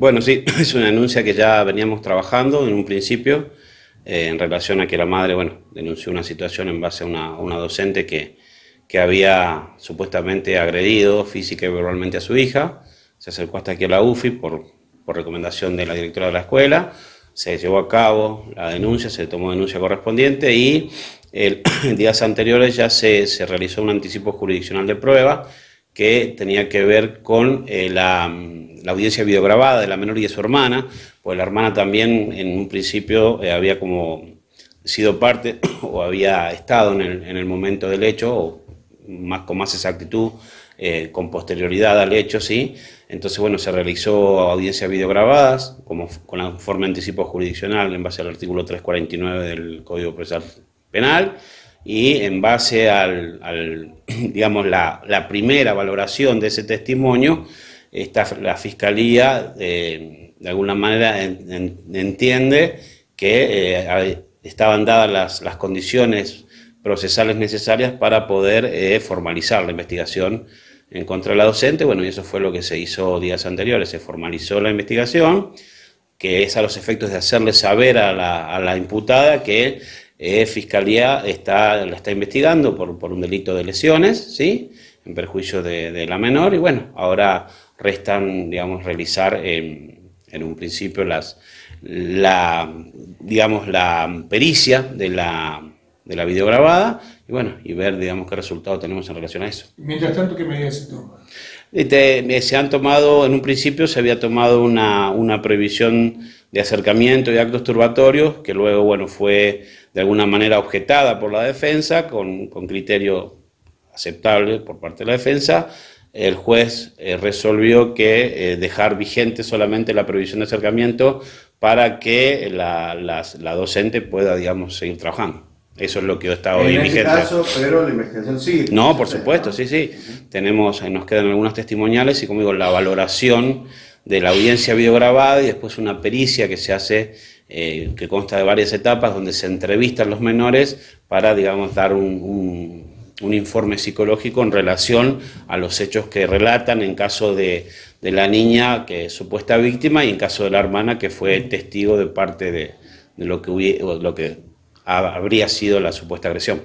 Bueno, sí, es una denuncia que ya veníamos trabajando en un principio eh, en relación a que la madre, bueno, denunció una situación en base a una, docente que, que había supuestamente agredido física y verbalmente a su hija. Se acercó hasta aquí a la UFI por, por recomendación de la directora de la escuela. Se llevó a cabo la denuncia, se tomó denuncia correspondiente y el, días anteriores ya se, se realizó un anticipo jurisdiccional de prueba que tenía que ver con eh, la, la, audiencia videograbada de la menor y de su hermana, pues la hermana también en un principio eh, había como sido parte o había estado en el, en el momento del hecho, o más, con más exactitud, eh, con posterioridad al hecho, ¿sí? Entonces, bueno, se realizó audiencias videograbadas, como con la forma de anticipo jurisdiccional en base al artículo 349 del Código Procesal Penal, y en base al, digamos, la, primera valoración de ese testimonio, esta, la Fiscalía, eh, de alguna manera, en, en, entiende que eh, estaban dadas las, condiciones procesales necesarias para poder eh, formalizar la investigación en contra de la docente. Bueno, y eso fue lo que se hizo días anteriores. Se formalizó la investigación, que es a los efectos de hacerle saber a la imputada que eh, Fiscalía está, la está investigando por, por, un delito de lesiones, ¿sí? En perjuicio de, de, la menor. Y bueno, ahora restan, digamos, realizar en, en un principio las, la, digamos, la pericia de la de la videograbada y bueno, y ver, digamos, qué resultado tenemos en relación a eso. Mientras tanto, ¿qué medidas se toman? Este, se han tomado, en un principio se había tomado una, una prohibición de acercamiento y actos turbatorios, que luego, bueno, fue de alguna manera objetada por la defensa, con, con criterio aceptable por parte de la defensa, el juez eh, resolvió que eh, dejar vigente solamente la prohibición de acercamiento para que la, la, la docente pueda, digamos, seguir trabajando. Eso es lo que estaba hoy en vigente. En caso, pero la investigación sigue. No, por supuesto, sí, sí. Tenemos, nos quedan algunas testimoniales y, como digo, la valoración de la audiencia videograbada y después una pericia que se hace, eh, que consta de varias etapas, donde se entrevistan los menores para, digamos, dar un, un, un informe psicológico en relación a los hechos que relatan en caso de, de, la niña que es supuesta víctima y en caso de la hermana que fue testigo de parte de, de lo que, hubiera, lo que habría sido la supuesta agresión.